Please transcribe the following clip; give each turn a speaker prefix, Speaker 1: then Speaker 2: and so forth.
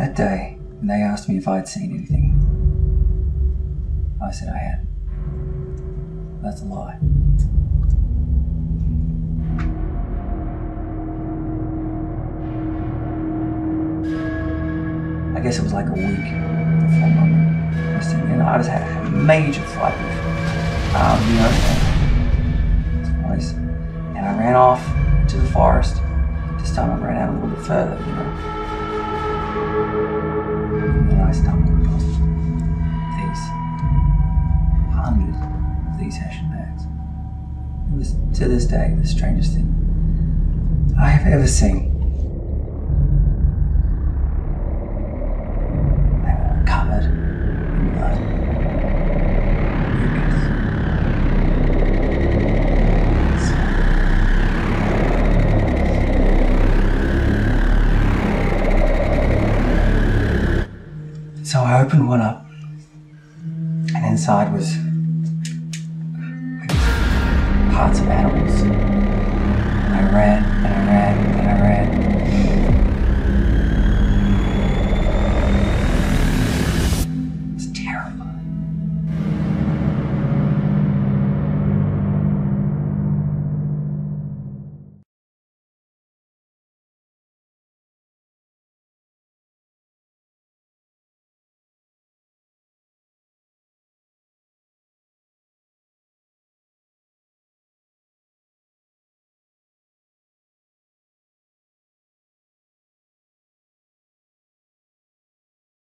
Speaker 1: That day, when they asked me if I'd seen anything, I said I had. That's a lie. I guess it was like a week before my and I just had a major fight with um, you know. And I ran off to the forest. This time I ran out a little bit further, you know. These Hessian bags. It was to this day the strangest thing I have ever seen. They were covered in blood. So I opened one up, and inside was parts of ran